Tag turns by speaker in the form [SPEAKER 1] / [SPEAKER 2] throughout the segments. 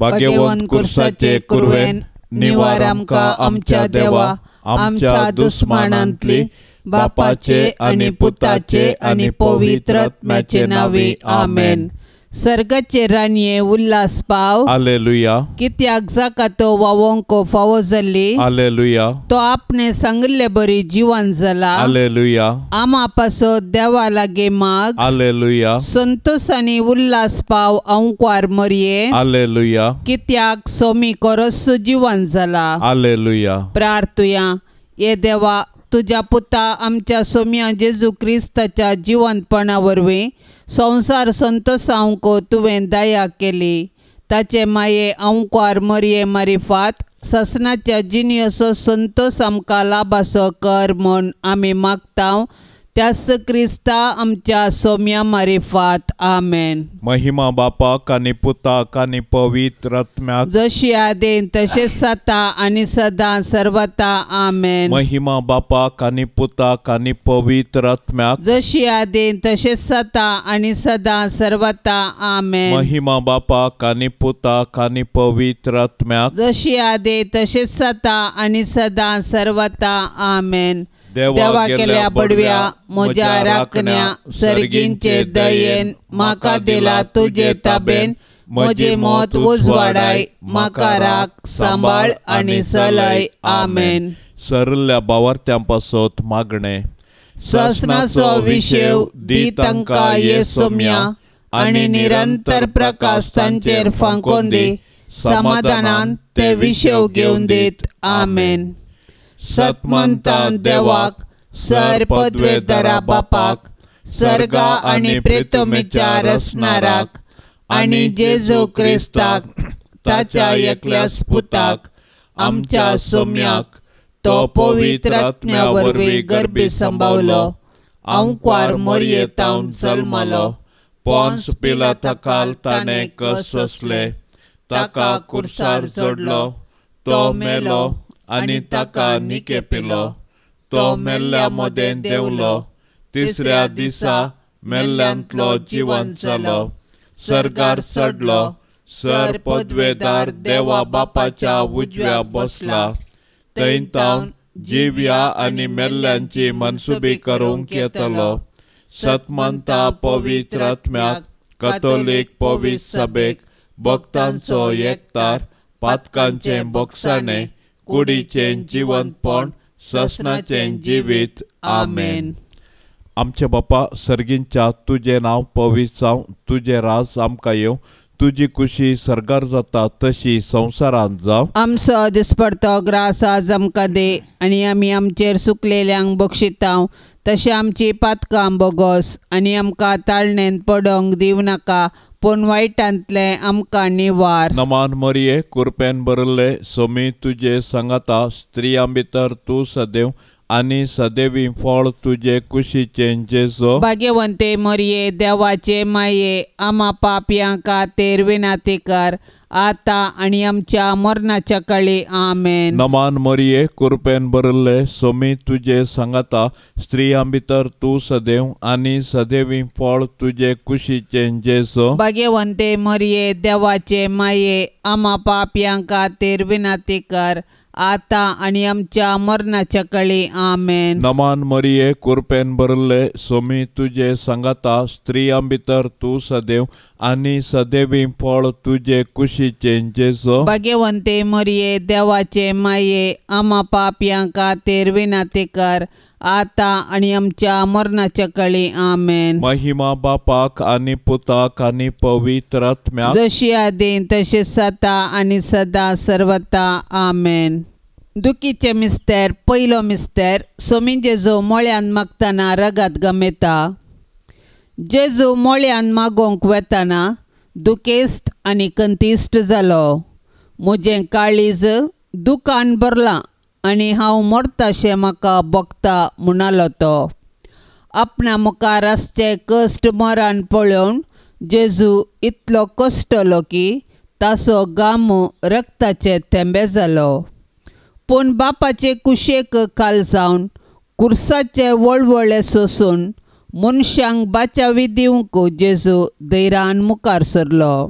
[SPEAKER 1] भाग्यवंत कुर्साचे कुरवेन निवार आमकां आमच्या देवा आमच्या दुस्मानांतली बापाचे आनी पुताचे आनी पवित्र आत्म्याचे नावे आमेन.
[SPEAKER 2] सर्गाचे रानये उल्हास पाव
[SPEAKER 1] हालेलुया
[SPEAKER 2] कित्याक जाका तो वावोंको फावो जाल्ली
[SPEAKER 1] हालेलुया
[SPEAKER 2] तो आपणे सांगिल्ले बरी जिवन जाला
[SPEAKER 1] हालेलुया
[SPEAKER 2] आमा पासो देवा लागे माग
[SPEAKER 1] हालेलुया
[SPEAKER 2] संतोष आनी उल्हास पाव अंकवार मरये
[SPEAKER 1] हालेलुया
[SPEAKER 2] कित्याक सोमी कोरस जिवन जाला
[SPEAKER 1] हालेलुया
[SPEAKER 2] प्रार्थुया ये देवा तुज्या पुता आमच्या सोम्या जेजू क्रिस्ताच्या जिवंतपणा वरवीं संवसार सावको तुवें दया केली. ताचे माये अंकार मरये मारिफात ससनाच्या जिनियसो संतोष आमकां लाभासो कर म्हूण आमी मागतांव. त्यास क्रिस्ता आमच्या सोम्या मारिफात आमेन
[SPEAKER 1] महिमा बापाक आनी पुताक आनी पवित्र आत्म्याक
[SPEAKER 2] जशी आदेन तशेंच जाता आनी सदां सर्वता आमेन
[SPEAKER 1] महिमा बापाक आनी पुताक आनी पवित्र आत्म्याक
[SPEAKER 2] जशी आदेन तशेंच जाता आनी सदां सर्वता आमेन
[SPEAKER 1] महिमा बापाक आनी पुताक आनी पवित्र आत्म्याक
[SPEAKER 2] जशी आदे तशेंच जाता आनी सदां सर्वता आमेन
[SPEAKER 1] देवा
[SPEAKER 2] केल्या बडव्या म्हज्या राखण्या सर्गींचे दयेन म्हाका दिला तुजे ताबेन म्हजे मोत उजवाडाय म्हाका राख सांबाळ आनी सलय आमेन.
[SPEAKER 1] सरल्या भावार्थ्यां पासत मागणे.
[SPEAKER 2] ससनाचो विशेव दी तांकां ये सोम्या आनी निरंतर प्रकाश तांचेर फांकोन दी समाधानान ते विशेव घेवन दीत. आमेन. सतमंतान देवाक सर पदवेदरा बापाक सर्गा आनी प्रेतोमेच्या रसनाराक आनी जेजू क्रिस्ताक ताच्या एकल्या स्पुताक आमच्या सोम्याक तो पवित्र आत्म्या वरवीं गर्भी संभावलो अंकवार मोरयेतावन जल्मलो
[SPEAKER 1] पोन्स पिलाताकाल ताणें कस असले ताका कुर्सार जोडलो तो मेलो आनी ताका निके पिलो तो मेल्ल्या मदें देवलो तिसऱ्या दिसा मेल्ल्यांतलो जिवन जालो सर्गार सडलो सर पदवेदार देवा बापाच्या उजव्या बसला थंय तावन जिव्या आनी मेल्ल्यांची मनसुबी करूंक येतलो सतमंता पवित्र आत्म्याक कथोलीक पवित्र सभेक भक्तांचो एकतार पातकांचें बोगसाणें कुडीचें जिवंतपण ससनाचें जिवीत. आमेन. आमचे बापा सर्गींच्या तुजें नांव पवित्र जावं तुजें राज आमकां येवं तुजी खुशी सरगार जाता तशी संवसारांत जावं
[SPEAKER 2] आमचो दिसपडतो ग्रास आज आमकां दे आनी आमी आमचेर सुकलेल्यांक बक्षितांव तशें आमची पातकां बोगोस आनी आमकां ताळणेन पडोंक दिवं नाका पूण वायटांतले आमकां निवार.
[SPEAKER 1] नमान मरिये कुरपेन बरले सोमी तुजे सांगाता स्त्रियां भितर तूं सदैव आनी सदैवी फळ तुजे कुशीचें जेजो.
[SPEAKER 2] भाग्यवंते मरये देवाचे माये आमा पापयां खातीर विनाती कर. आतां आनी आमच्या मरणाच्या काळी. आमेन.
[SPEAKER 1] नमान मरिये कुरपेन बरले सोमी तुजे सांगाता स्त्रियां भितर तूं सदैव आनी सदैवी फळ तुजे कुशीचें जेजो
[SPEAKER 2] भाग्यवंते मरये देवाचे माये आमा पापयां खातीर विनाती कर. आतां आनी आमच्या मरणाच्या काळी. आमेन.
[SPEAKER 1] नमान मरिये कुरपेन बरले सोमी तुजे सांगाता स्त्रियां भितर तूं सदैव आनी सदैवी फळ तुजे कुशीचें जेजो.
[SPEAKER 2] भाग्यवंते मरये देवाचे माये आमा पापयां खातीर विनाती कर. आतां आनी आमच्या मरणाच्या काळी आमेन.
[SPEAKER 1] महिमा बापाक आनी पुताक आनी पवित्र
[SPEAKER 2] जशी आदेन तशें जाता आनी सदां सर्वता आमेन. दुखीचे मिस्तेर पयलो मिस्तेर सोमी जेजू मोळ्यान मागतना रगात गमेता. जेजू मोळ्यान मागोंक वेताना दुखेस्त आनी कंतिश्ट जालो. म्हजें काळीज दुकान भरलां आनी हांव मरताशें म्हाका भोगता म्हणालो तो. आपणा मुखार आसचे कश्ट मरान पळोवन जेजू इतलो कश्टलो की ताचो गामू रक्ताचे थेंबे जालो. पूण बापाचे कुशेक काल जावन कुर्साचे वळवळे सोसून मनशांक बाचावी दिवंक जेजू दैरान मुखार सरलो.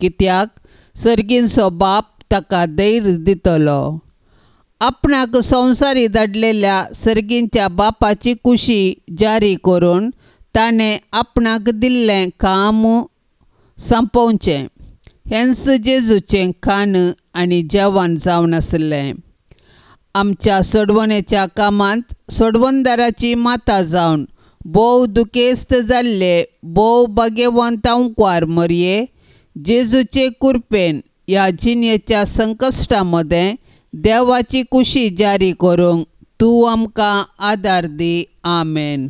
[SPEAKER 2] कित्याक? सर्गींचो बाप ताका धैर्य दितलो. आपणाक संवसारी धाडलेल्या सर्गींच्या बापाची कुशी जारी करून ताणें आपणाक दिल्लें काम संपोवचें. हेंच जेजूचें खाण आनी जेवण जावन आसलें आमच्या सोडवणेच्या कामांत सोडवणदाराची माता जावन भोव दुखेस्त जाल्ले भोव भाग्यवंत अंकवार मरये जेजूचे कुरपेन ह्या जिणेच्या संकश्टा मदें देवाची कुशी जारी करूंक तूं आमकां आदार दी आमेन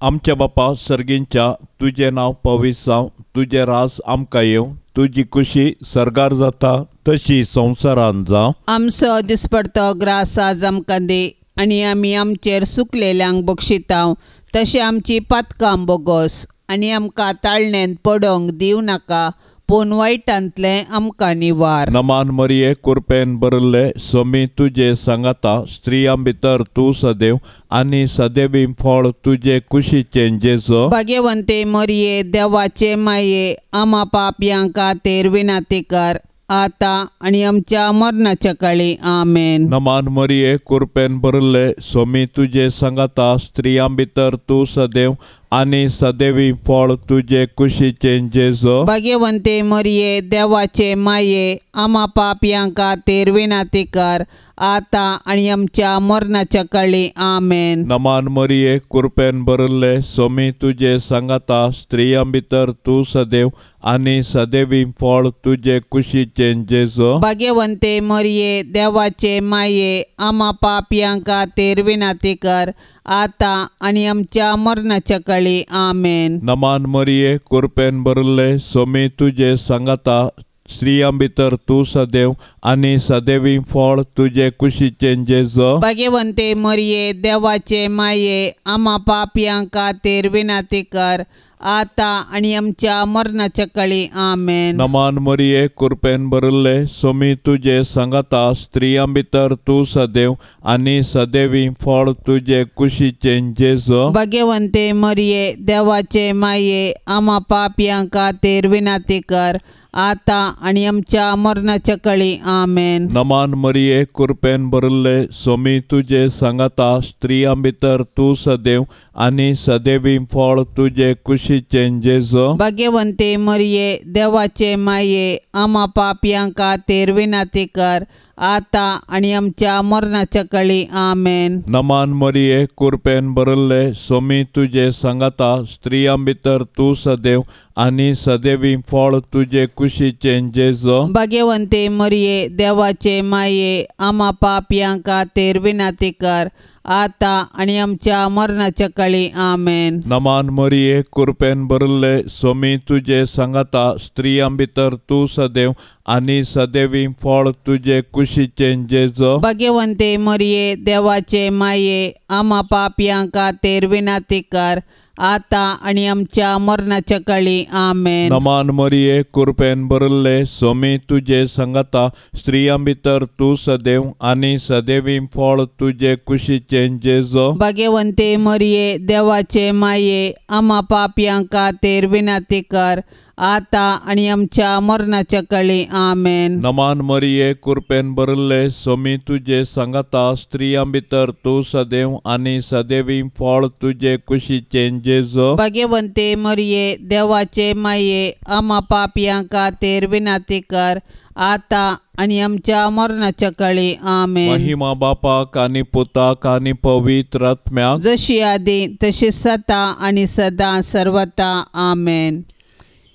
[SPEAKER 1] आमच्या बापा सर्गींच्या तुजें नांव पवित्र जावं तुजें रास आमकां येवं तुजी कुशी सरगार जाता तशी संवसारांत जावं
[SPEAKER 2] आमचो दिसपडतो ग्रास आज आमकां दी आनी आमी आमचेर सुकलेल्यांक बक्षितांव तशें आमची पातकां बोगोस आनी आमकां ताळणेंत पडोवंक दिवं नाका पूण वायटांतलें आमकां निवार.
[SPEAKER 1] नमान मरिये कुरपेन बरले सोमी तुजे सांगाता स्त्रियां भितर तूं सदैव आनी सदैवी फळ तुजे कुशीचें जेजो.
[SPEAKER 2] भाग्यवंते मरिये देवाचे माये आमा पापयां खातीर विनाती कर आतां आनी आमच्या मरणाच्या काळी. आमेन.
[SPEAKER 1] नमान मरिये कुरपेन भरले सोमी तुजे सांगाता स्त्रियां भितर तूं सदैव आनी सदैवी फळ तुजे कुशीचें जेजो.
[SPEAKER 2] भाग्यवंते मरिये देवाचे माये आमा पापयां खातीर विनाती कर. आतां आनी आमच्या मरणाच्या काळी आमेन.
[SPEAKER 1] नमान मरिये कुरपेन बरले सोमी तुजे सांगाता स्त्रियां भितर तूं सदैव आनी सदैवी फळ तुजे कुशीचें जेजो.
[SPEAKER 2] भाग्यवंते मरिये देवाचे माये आमा पापयां खातीर विनाती कर. आतां आनी आमच्या मरणाच्या काळी. आमेन.
[SPEAKER 1] नमान मरिये कुरपेन बरले सोमी तुजे सांगाता स्त्रियां भितर तूं सदैव आनी सदैवी फळ तुजे कुशीचें जेजो
[SPEAKER 2] भाग्यवंते मरिये देवाचे माये आमा पापयां खातीर विनाती कर. आतां आनी आमच्या मरणाच्या काळी. आमेन.
[SPEAKER 1] नमान मरिये कुरपेन बरले सोमी तुजे सांगाता स्त्रियां भितर तूं सदैव आनी सदैवी फळ तुजे कुशीचें जेजो
[SPEAKER 2] भाग्यवंते मरिये देवाचे माये आमा पापयां खातीर विनाती कर. आतां आनी आमच्या मरणाच्या काळी. आमेन.
[SPEAKER 1] नमान मरिये कुरपेन बरले सोमी तुजे सांगाता स्त्रियां भितर तूं सदैव आनी सदैवी फळ तुजे कुशीचें जेजो.
[SPEAKER 2] भाग्यवंते मरिये देवाचे माये आमा पापयां खातीर विनाती कर. आतां आनी आमच्या मरणाच्या काळी आमेन.
[SPEAKER 1] नमान मरिये कुरपेन बरले सोमी तुजे सांगाता स्त्रियां भितर तूं सदैव आनी सदैवी फळ तुजे कुशीचें जेजो.
[SPEAKER 2] भाग्यवंते मरिये देवाचे माये आमा पापयां खातीर विनाती कर. आतां आनी आमच्या मरणाच्या काळी. आमेन.
[SPEAKER 1] नमान मरिये कुरपेन बरले सोमी तुजे सांगाता स्त्रियां भितर तूं सदैव आनी सदैवी फळ तुजे कुशीचें जेजो.
[SPEAKER 2] भाग्यवंते मरिये देवाचे माये आमा पापयां खातीर विनाती कर आतां आनी आमच्या मरणाच्या काळी. आमेन.
[SPEAKER 1] नमान मरिये कुरपेन बरले सोमी तुजे सांगाता स्त्रियां भितर तूं सदैव आनी सदैवी फळ तुजे कुशीचें जेजो.
[SPEAKER 2] भाग्यवंते मरिये देवाचे माये आमा पापयां खातीर विनाती कर. आतां आनी आमच्या मरणाच्या काळी. आमेन.
[SPEAKER 1] नमान मरिये कुरपेन बरले सोमी तुजे सांगाता स्त्रियां भितर तूं सदैव आनी सदैवी फळ तुजे कुशीचें जेजो.
[SPEAKER 2] भाग्यवंते मरिये देवाचे माये आमा पापयां खातीर विनाती कर. आतां आनी आमच्या मरणाच्या काळी. आमेन.
[SPEAKER 1] महिमा बापाक आनी पुताक आनी पवित्र आत्म्याक
[SPEAKER 2] जशी आदी तशी सता आनी सदां सर्वता आमेन.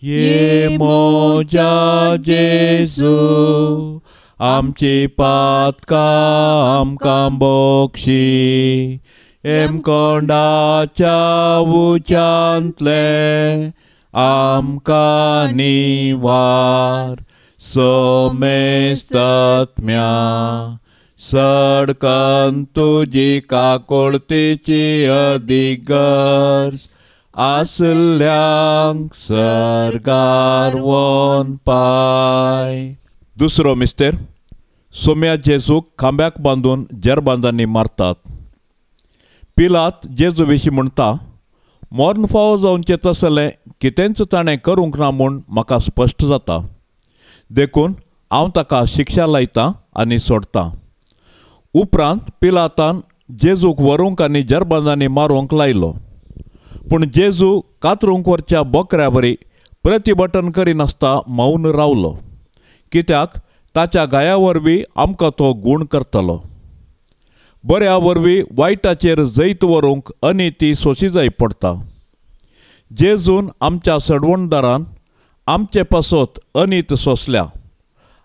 [SPEAKER 1] ये मोजा जेजू आमची पातका आमकां बोक्षी एम कोंडाच्या उच्यांतले आमकां निवार सोमेस्तत्म्या सडकन तुजी काकोळतेची अधिगर्स आसल्यांक सरकार पाय. दुसरो मिस्तेर सोम्या जेजूक खांब्याक बांदून जेरबांदांनी मारतात. पिलात जेजू विशीं म्हणटा मोर्न फावो जावचें तसलें कितेंच ताणें करूंक ना म्हूण म्हाका स्पश्ट जाता. देखून हांव ताका शिक्षा लायतां आनी सोडतां. उपरांत पिलातान जेजूक व्हरूंक आनी जरबंदांनी मारूंक लायलो. पूण जेजू कातरूंक व्हरच्या बोकऱ्या बरी प्रतिभटन करिनासता मौन रावलो. कित्याक? ताच्या गाया वरवीं आमकां तो गूण करतलो. बऱ्या वरवीं वायटाचेर जैत व्हरूंक अनिती सोंसी जाय पडटा जेजून आमच्या सडवणदारान आमचे पासत अनीत सोंसल्या.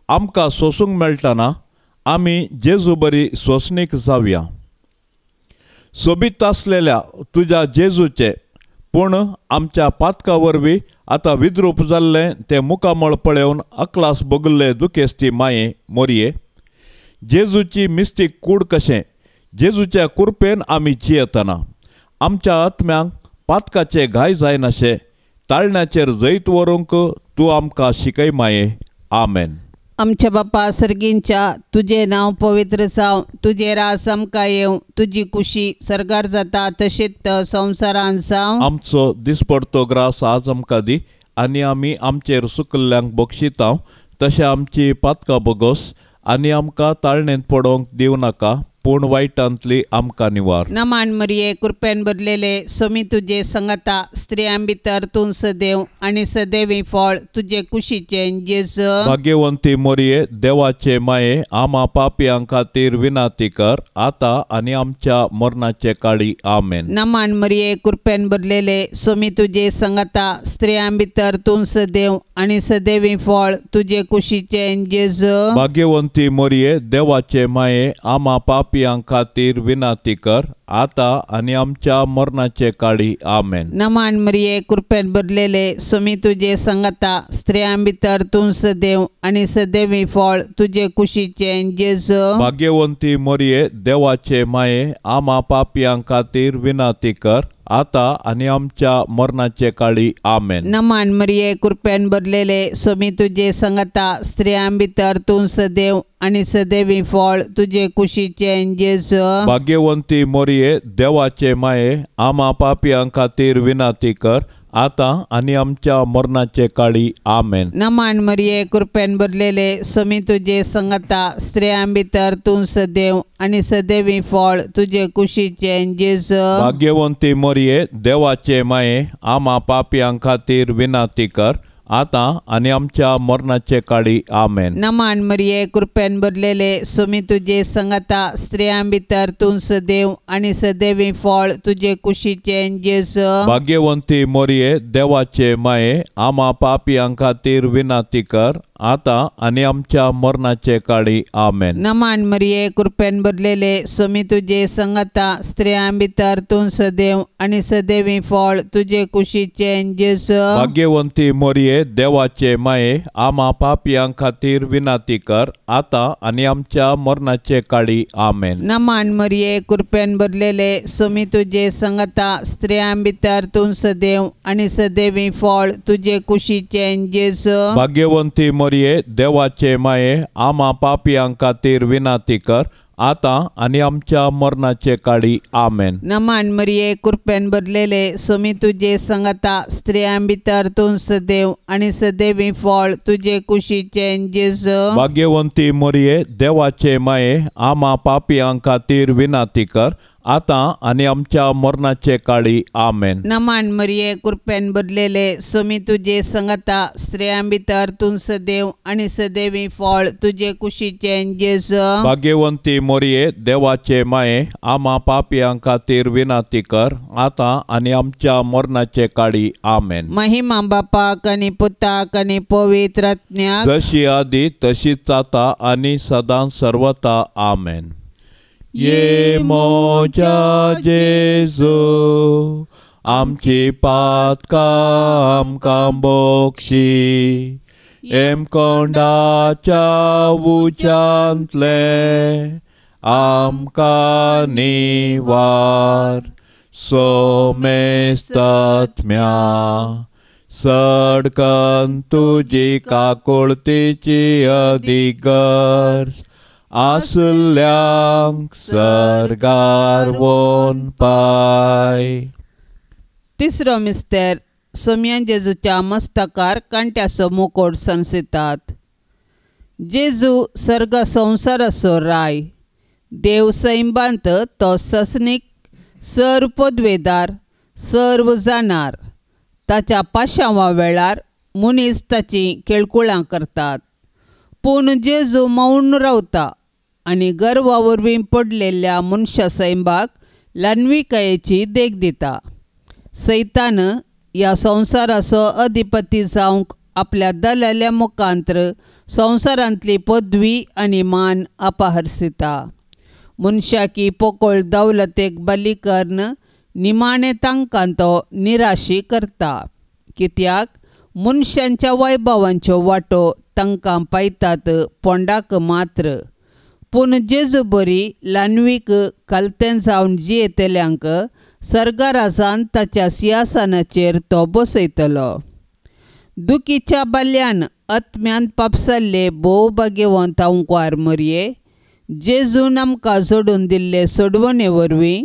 [SPEAKER 1] आमकां सोसूंक मेळटना आमी जेजू बरी सोंसणीक जावया सोबीत आसलेल्या तुज्या जेजूचे पूण आमच्या पातका वरवीं आतां विद्रूप जाल्लें तें मुखामळ पळोवन अकलास भोगल्ले दुखेस्ती माये मोरये. जेजूची मिस्तीक कूड कशें? जेजूच्या कुरपेन आमी जियेतना. आमच्या आत्म्यांक पातकाचे घाय जायनाशे. ताळण्याचेर जैत व्हरूंक तूं आमकां शिकय माये. आमेन.
[SPEAKER 2] आमच्या बाप्पा सर्गींच्या तुझे नाव पवित्र साव तुझे रास आमकां येवं तुजी कुशी सरकार जाता तशीच संवसारान साव.
[SPEAKER 1] आमचो दिसपडतो ग्रास आज आमकां दी आनी आमी आमचेर सुकल्ल्यांक बक्षितांव तशें आमची पातकां बोगोस आनी आमकां ताळणेंत पडोवंक दिवं नाका. पूण वायटांतली आमकां निवार
[SPEAKER 2] नमान मरिये कृपेन भरलेले सोमी तुजे संगता स्त्रियां भितर तूं सदैव आनी सदैवी फळ तुजे कुशीचे जेज
[SPEAKER 1] भाग्यवंती मोरये देवाचे माये आमा पापयां खातीर विनाती कर आतां आनी आमच्या मरणाचे काळी आमेन
[SPEAKER 2] नमान मरिये कृपेन भरलेले सोमी तुजे संगता स्त्रियां भितर तूं सदैव आनी सदैवी फळ तुजे कुशीचे जेज
[SPEAKER 1] भाग्यवंती मोरये देवाचे माये आमा पापयां खातीर विनाती कर. आतां आनी आमच्या मरणाचे काळी. आमेन.
[SPEAKER 2] नमान मरिये कृपेन भरलेले सोमी तुजे संगता स्त्रियां भितर तूं सदैव आनी सदैवी फळ तुजे कुशीचे जेज
[SPEAKER 1] भाग्यवंती मोरये देवाचे माये आमा पापयां खातीर विनाती कर. आतां आनी आमच्या मरणाचे काळी आमेन.
[SPEAKER 2] नमान मरिये कृपेन भरलेले सोमी तुजे संगता स्त्रियां भितर तूं सदैव आनी सदैवी फळ तुजे कुशीचे जेज.
[SPEAKER 1] भाग्यवंती मोरये देवाचे माये आमा पापयां खातीर विनाती कर आतां आनी आमच्या मरणाचे काळी आमेन.
[SPEAKER 2] नमान मरिये कृपेन भरलेले सोमी तुजे संगता स्त्रियां भितर तूं सदैव आनी सदैवी फळ तुजे कुशीचे जेज.
[SPEAKER 1] भाग्यवंती मोरये देवाचे माये आमा पापयां खातीर विनाती कर. आतां आनी आमच्या मरणाचे काळी आमेन.
[SPEAKER 2] नमान मरिये कृपेन भरलेले सोमी तुजे संगता स्त्रियां भितर तूं सदैव आनी सदैवी फळ तुजे कुशीचे जेज
[SPEAKER 1] भाग्यवंती मोरये देवाचे माये आमा पापयां खातीर विनाती कर आतां आनी आमच्या मरणाचे काळी आमेन.
[SPEAKER 2] नमान मरिये कृपेन भरलेले सोमी तुजे संगता स्त्रियां भितर तूं सदैव आनी सदैवी फळ तुजे कुशीचे जेज
[SPEAKER 1] भाग्यवंती मोरये देवाचे माये आमा पापयां खातीर विनाती कर आतां आनी आमच्या मरणाचे काळी आमेन.
[SPEAKER 2] नमान मरिये कृपेन भरलेले सोमी तुजे संगता स्त्रियां भितर तूं सदैव आनी सदैवी फळ तुजे कुशीचे
[SPEAKER 1] भाग्यवंती मोरये देवाचे माये आमा पापयां खातीर विनाती कर आतां आनी आमच्या मरणाचे काळी आमेन
[SPEAKER 2] नमान मरिये कृपेन भरलेले सोमी तुजे संगता स्त्रियां भितर तूं सदैव आनी सदैवी फळ तुजे कुशीचे जेज
[SPEAKER 1] भाग्यवंती मोरये देवाचे माये आमा पापयां खातीर विनाती कर आतां आनी आमच्या मरणाचे काळी आमेन.
[SPEAKER 2] नमान मरिये कृपेन भरलेले सोमी तुजे संगता स्त्रियां भितर तूं सदैव आनी सदैवी फळ तुजे कुशीचे जेज.
[SPEAKER 1] भाग्यवंती मोरये देवाचे माये आमा पापयां खातीर विनाती कर आतां आनी आमच्या मरणाचे काळी आमेन.
[SPEAKER 2] महिमा बापाक आनी पुताक आनी पवित्र
[SPEAKER 1] जशी आदी तशीच आता आनी सदां सर्वता आमेन. ये मोच्या जेजू आमची पातका आमकां बोक्षी एम कोंडाच्या उच्यांतले आमकां निवार सोमेस्तात्म्या सडकन तुजी काकुळतीची सरगारवोन पाय
[SPEAKER 2] तिसरो मिस्तेर सोम्यान जेजूच्या मस्तकार कांट्याचो मुकोट संसितात जेजू सर्ग संवसाराचो राय देव सैंबांत तो ससनीक सर्व पदवेदार सर्व जाणार ताच्या पाशांवा वेळार मनीस ताची केळकुळां करतात पूण जेजू मौन रावता आनी गर्वा वरवीं पडलेल्या मनशा सैम्बाक लानवी कयेची देख दिता सैतान ह्या संवसाराचो अधिपती जावंक आपल्या दलाल्या मुखांत्र संवसारांतली पदवी आनी मान अपहर्सिता. मनशाकी पोकळ दौलतेक बलीकर्ण निमाणे तांकां तो निराशी करता. कित्याक? मनशांच्या वैभवांच्यो वाटो तांकां पायतात पोंडाक मात्र. पूण जेजू बरी लान्वीक कालतेन जावन जियेतल्यांक सर्गाराजान ताच्या सिंहासनाचेर तो बसयतलो दुखीच्या बाल्यान आत्म्यान पापसल्ले भोव भाग्यवंत अंकवार मरये जेजून आमकां जोडून दिल्ले सोडवणे वरवीं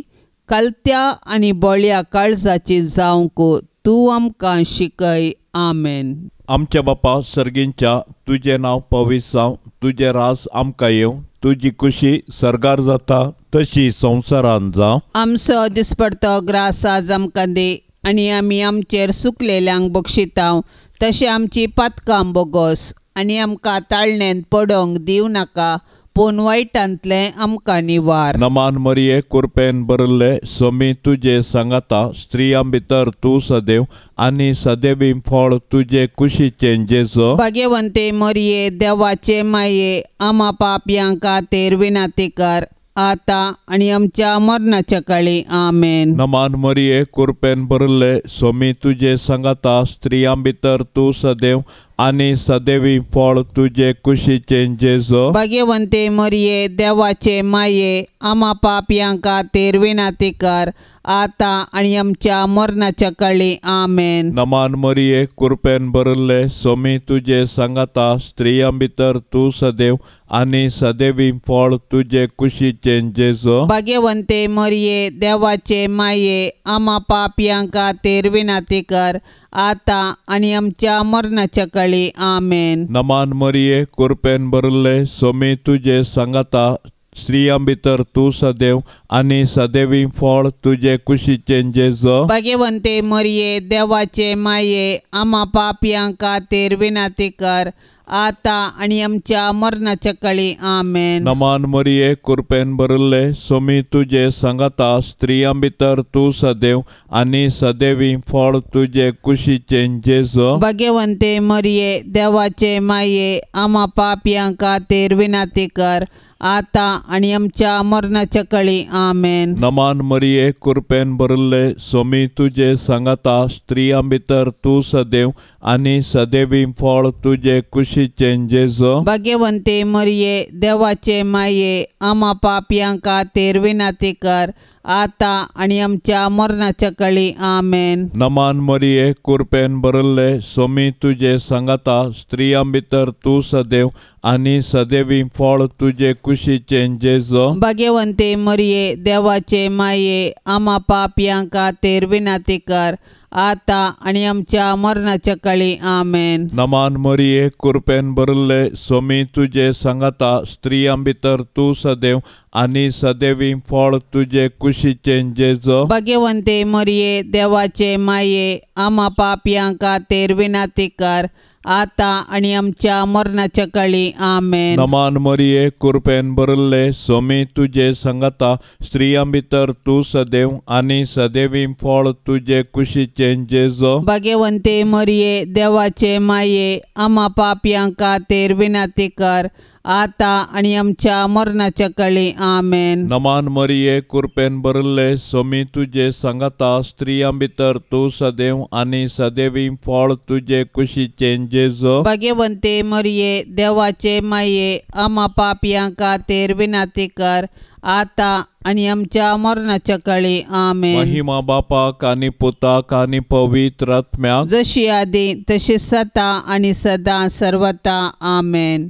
[SPEAKER 2] कालत्या आनी बोळ्या काळजाची जावंक तूं आमकां शिकय. आमेन.
[SPEAKER 1] आमच्या बापा सर्गींच्या तुजें नांव पवीस जावं तुजें रास आमकां येवं. तुजी कुशी सरगार जाता तशी संवसारान जावं
[SPEAKER 2] आमचो दिसपडतो ग्रास आज आमकां दे आनी आमी आमचेर सुकलेल्यांक बक्षितांव. तशें आमची पातकां बोगोस. आनी आमकां ताळणेन पडोंक दिवं नाका. पूण वायटांतलें आमकां निवार
[SPEAKER 1] नमान मरिये कुरपेन बरले सोमी तुजे सांगाता स्त्रियां भितर तूं सदैव आनी सदैवी फळ तुजे कुशीचें जेजो
[SPEAKER 2] भाग्यवंते मरये देवाचे माये आमा पापयां खातीर विनाती कर आतां आनी आमच्या मरणाच्या काळी आमेन
[SPEAKER 1] नमान मरिये कुरपेन बरले सोमी तुजे सांगाता स्त्रियां भितर तूं सदैव आनी सदैवी फळ तुजे कुशीचें जेजो.
[SPEAKER 2] भाग्यवंते मरये देवाचे माये आमा पापयां खातीर विनाती कर आतां आनी आमच्या मरणाच्या काळी. आमेन.
[SPEAKER 1] नमान मरिये कुरपेन बरले सोमी तुजे सांगाता स्त्रियां भितर तूं सदैव आनी सदैवी फळ तुजे कुशीचें जेजो.
[SPEAKER 2] भाग्यवंते मरये देवाचे माये आमा पापयां खातीर विनाती कर आतां आनी आमच्या मरणाच्या काळी. आमेन.
[SPEAKER 1] नमान मरिये कुरपेन बरले सोमी तुजे सांगाता स्त्रियां भितर तूं सदैव आनी सदैवी फळ तुजे कुशीचें जेजो
[SPEAKER 2] भाग्यवंते मरये देवाचे माये आमा पापयां खातीर विनाती कर. आतां आनी आमच्या मरणाच्या काळी. आमेन.
[SPEAKER 1] नमान मरिये कुरपेन बरले सोमी तुजे सांगाता स्त्रियां भितर तूं सदैव आनी सदैवी फळ तुजे कुशीचें जेजो.
[SPEAKER 2] भाग्यवंते मरये देवाचे माये आमा पापयां खातीर विनाती कर. आतां आनी आमच्या मरणाच्या काळी. आमेन.
[SPEAKER 1] नमान मरिये कुरपेन बरले सोमी तुजे सांगाता स्त्रियां भितर तूं सदैव आनी सदैवी फळ तुजे कुशीचें जेजो.
[SPEAKER 2] भाग्यवंते मरये देवाचे माये आमा पापयां खातीर विनाती कर आतां आनी आमच्या मरणाच्या काळी आमेन.
[SPEAKER 1] नमान मरिये कुरपेन बरले सोमी तुजे सांगाता स्त्रियां भितर तूं सदैव आनी सदैवी फळ तुजे कुशीचें जेजो.
[SPEAKER 2] भाग्यवंते मरये देवाचे माये आमा पापयां खातीर विनाती कर आतां आनी आमच्या मरणाच्या काळी. आमेन.
[SPEAKER 1] नमान मरिये कुरपेन बरले सोमी तुजे सांगाता स्त्रियां भितर तूं सदैव आनी सदैवी फळ तुजे कुशीचें जेजो.
[SPEAKER 2] भाग्यवंते मरये देवाचे माये आमा पापयां खातीर विनाती कर आतां आनी आमच्या मरणाच्या काळी. आमेन.
[SPEAKER 1] नमान मरिये कुरपेन बरले सोमी तुजे सांगाता स्त्रियां भितर तूं सदैव आनी सदैवी फळ तुजे कुशीचें जेजो.
[SPEAKER 2] भाग्यवंते मरये देवाचे माये आमा पापयां खातीर विनाती कर. आतां आनी आमच्या मरणाच्या काळी. आमेन.
[SPEAKER 1] नमान मरिये कुरपेन बरले सोमी तुजे सांगाता स्त्रियां भितर तूं सदैव आनी सदैवी फळ तुजे कुशीचें जेजो.
[SPEAKER 2] भाग्यवंते मरये देवाचे माये आमा पापयां खातीर विनाती कर. आतां आनी आमच्या मरणाच्या काळी. आमेन.
[SPEAKER 1] महिमा बापाक आनी पुताक आनी पवित्र आत्म्याक
[SPEAKER 2] जशी आदी तशी सता आनी सदां सर्वता आमेन.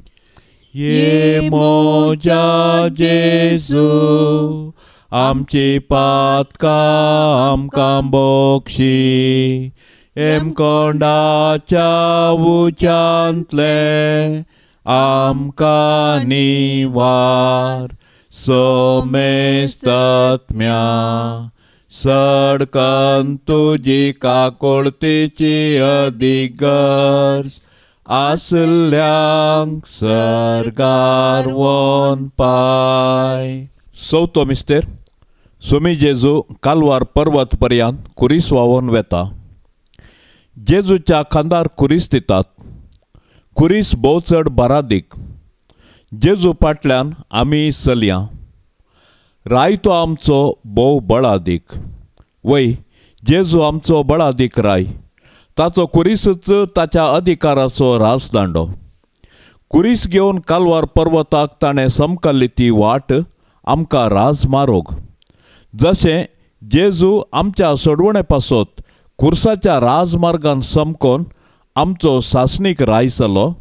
[SPEAKER 1] ये मोजा जेजू आमची पातका आमकां बोक्षी एम कोंडाच्या उच्यांतले आमकां निवार सोमेस्तात्म्या सडकन तुजी काकोळतेची अधिगर्स आसल्यांक सरगारवोन पाय चवथो मिस्तेर सोमी जेजू कालवार पर्वत पर्यंत कुरीस वावोन वेता जेजूच्या खांदार कुरीस दितात कुरीस भोव चड बारादीक जेजू फाटल्यान आमी चलया रायतो आमचो भोव बळादीक वय जेजू आमचो बळादीक राय ताचो कुरीसूच ताच्या अधिकाराचो राजदांडो कुरीस घेवन कालवार पर्वताक ताणें समकल्ली ती वाट आमकां राज मारोग. जशें जेजू आमच्या सोडवणे पासत कुर्साच्या राजमार्गान समकोन आमचो सासणीक राय जालो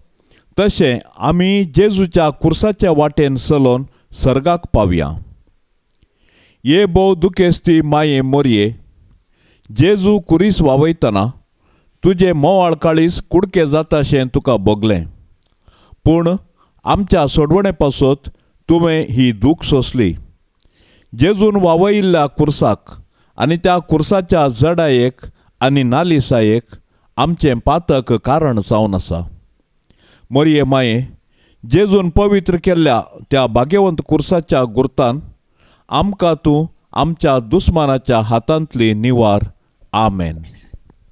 [SPEAKER 1] तशें आमी जेजूच्या कुर्साच्या वाटेन चलोन सर्गाक पावया. ये भोव दुखेस्ती माये मोरये. जेजू कुरीस वावयतना तुजें मोवाळ काळीस जाता जाताशें तुका भोगलें पूण आमच्या सोडवणे पासत तुवें ही दूख सोंसली. जेजून वावयिल्ल्या कुर्साक आनी त्या कुर्साच्या जडायेक आनी नालिसायेक आमचें पातक कारण जावन आसा. मोरये माये जेजून पवित्र केल्ल्या त्या भाग्यवंत कुर्साच्या गुर्तान आमकां तूं आमच्या दुस्मानाच्या हातांतली निवार. आमेन.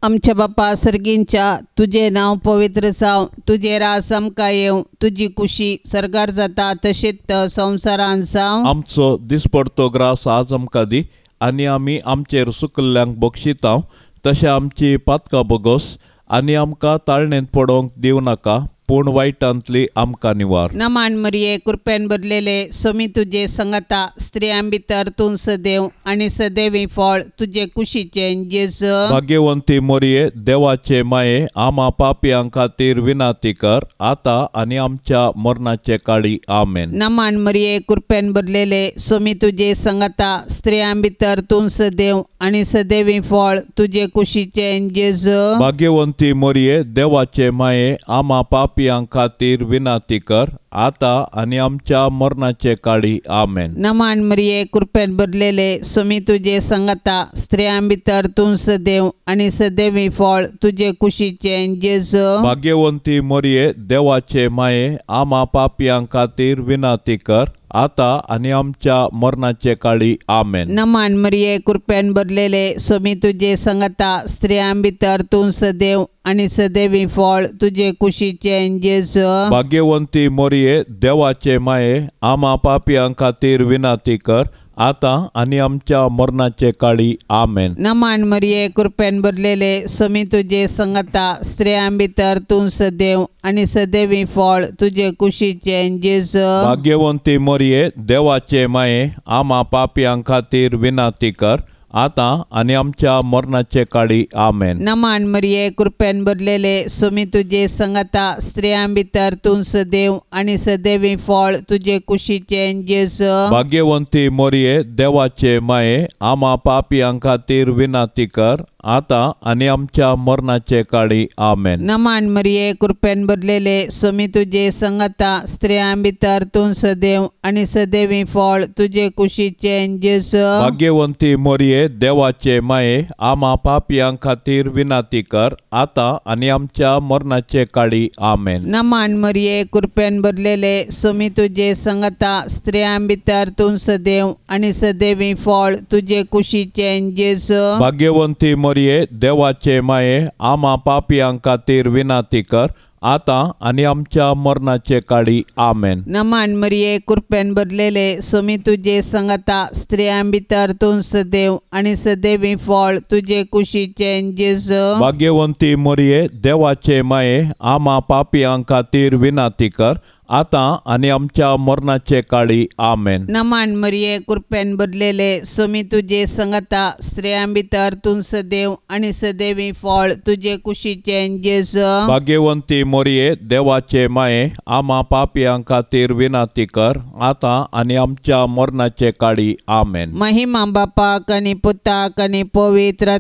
[SPEAKER 2] आमच्या बापा सर्गींच्या तुझे नांव पवित्र जावं तुझे रास आमकां येवं तुजी कुशी सरकार जाता तशीच संवसारान जावं
[SPEAKER 1] आमचो दिसपडतो ग्रास आज आमकां दी आनी आमी आमचेर सुकल्ल्यांक बक्षितांव तशें आमची पातकां बगोस आनी आमकां ताळणेंत पडोवंक दिवं नाका. पूण वायटांतली आमकां निवार
[SPEAKER 2] नमान मरिये कृपेन भरलेले सोमी तुजे संगता स्त्रियां भितर तूं सदेव आनी सदैवी फळ तुजे कुशीचे जेज
[SPEAKER 1] भाग्यवंती मोरये देवाचे माये आमा पापयां खातीर विनाती कर आतां आनी आमच्या मरणाचे काळी आमेन
[SPEAKER 2] नमान मरिये कृपेन भरलेले सोमी तुजे संगता स्त्रियां भितर तूं सदेव आनी सदैवी फळ तुजे कुशीचे जेज
[SPEAKER 1] भाग्यवंती मोरये देवाचे माये आमा पापयां कापियांखातीर विनाती कर आतां आनी आमच्या मरणाचे काळी आमेन.
[SPEAKER 2] नमान मरिये कृपेन भरलेले सोमी तुजे संगता स्त्रियां भितर तूं सदेव आनी सदैवी फळ तुजे कुशीचे जेज.
[SPEAKER 1] भाग्यवंती मोरये देवाचे माये आमा पापयां खातीर विनाती कर. आतां आनी आमच्या मरणाचे काळी आमेन.
[SPEAKER 2] नमान मरिये कृपेन भरलेले सोमी तुजे संगता स्त्रियां भितर तूं सदैव आनी सदैवी फळ तुजे कुशीचे जेज.
[SPEAKER 1] भाग्यवंती मोरये देवाचे माये आमा पापयां खातीर विनाती कर आतां आनी आमच्या मरणाचे काळी आमेन
[SPEAKER 2] नमान मरिये कृपेन भरलेले सोमी तुजे संगता स्त्रियां भितर तूं सदैव आनी सदैवी फळ तुजे कुशीचे जेज
[SPEAKER 1] भाग्यवंती मोरये देवाचे माये आमा पापयां खातीर विनाती कर आतां आनी आमच्या मरणाचे काळी आमेन.
[SPEAKER 2] नमान मरिये कृपेन भरलेले सोमी तुजे संगता स्त्रियां भितर तूं सदैव आनी सदैवी फळ तुजे कुशीचे जेज
[SPEAKER 1] भाग्यवंती मोरये देवाचे माये आमा पापयां खातीर विनाती कर आतां आनी आमच्या मरणाचे काळी आमेन
[SPEAKER 2] नमान मरिये कृपेन भरलेले सोमी तुजे संगता स्त्रियां भितर तूं सदैव आनी सदैवी फळ तुजे कुशीचे जेज
[SPEAKER 1] भाग्यवंती मोरये देवाचे माये आमा पापयां खातीर विनाती कर. आतां आनी आमच्या मरणाचे काळी आमेन.
[SPEAKER 2] नमान मरिये कृपेन भरलेले सोमी तुजे संगता स्त्रियां भितर तूं सदैव आनी सदैवी फळ तुजे कुशीचे जेज
[SPEAKER 1] भाग्यवंती मोरये देवाचे माये आमा पापयां खातीर विनाती कर. आतां आनी आमच्या मरणाचे काळी आमेन.
[SPEAKER 2] नमान मरिये कृपेन भरलेले सोमी तुजे संगता स्त्रियां भितर तूं सदैव आनी सदैवी फळ तुजे कुशीचे जेज.
[SPEAKER 1] भाग्यवंती मोरये देवाचे माये आमा पापयां खातीर विनाती कर आतां आनी आमच्या मरणाचे काळी आमेन.
[SPEAKER 2] नमान मरिये कृपेन भरलेले सोमी तुजे संगता स्त्रियां भितर तूं सदैव आनी सदैवी फळ तुजे कुशीचे जेज
[SPEAKER 1] भाग्यवंती मोरये देवाचे माये आमा पापयां खातीर विनाती कर आतां आनी आमच्या मरणाचे काळी आमेन
[SPEAKER 2] महिमा बापाक आनी पुताक आनी पवित्र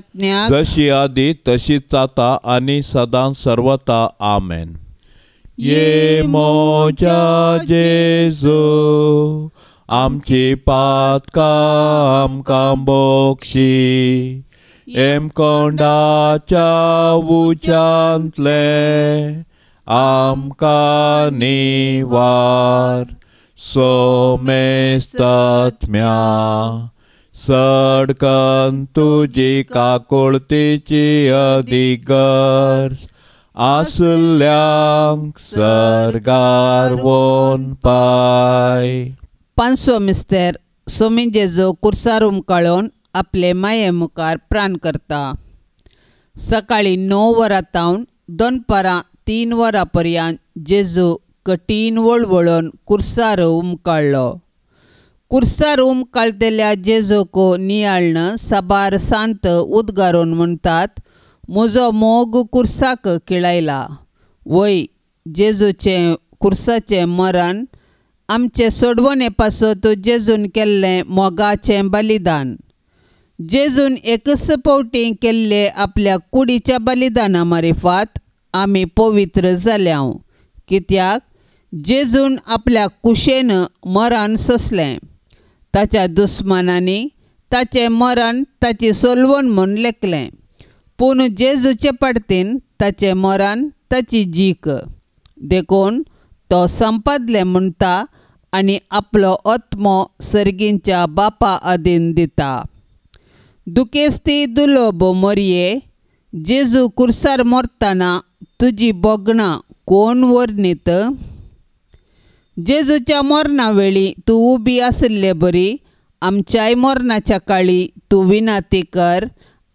[SPEAKER 1] जशी आदी तशीच जाता आनी सदां सर्वता आमेन ये मोच्या जेजू आमची पातका आमकां बोक्षी एम कोंडाच्या उच्यांतले आमकां निवार सोमेस्तात्म्या सडकन तुजी काकुळतीची अधिगर आसल्यांक सरगार वोन पाय
[SPEAKER 2] मिस्तेर सोमी जेजो कुर्सार उमकाळून आपले माये मुखार प्राण करता सकाळीं णव वरां तावन दोनपारां तीन वरां पर्यंत जेजू कठीण वळवळोन कुर्सार उमकाळ्ळो कुर्सार उमकाळटेल्या जेजोको नियाळण साबार सांत उद्गारून म्हणटात म्हजो मोग कुर्साक किळायला वय जेजूचें कुर्साचें मरण आमचे सोडवणे पासत जेजून केल्लें मोगाचें बलिदान जेजून एकच पावटी केल्ले आपल्या कुडीच्या बलिदाना मारिफात आमी पवित्र जाल्या कित्याक जेजून आपल्या कुशेन मरण सोंसलें ताच्या दुस्मानांनी ताचें मरण ताची सोलवण म्हूण लेखलें पूण जेजूचे पडतीन ताचें मरण ताची जीक. देखून तो संपदले म्हणटा आनी आपलो आत्मो सर्गींच्या बापा अधीन दिता. दुखेस्ती दुलोब मोरये जेजू कुर्सार मरतना तुजी बोगणां कोण वर्णीत? जेजूच्या मरणा वेळी तूं उबी आसले बरी आमच्याय मरणाच्या काळी तूं विनाती कर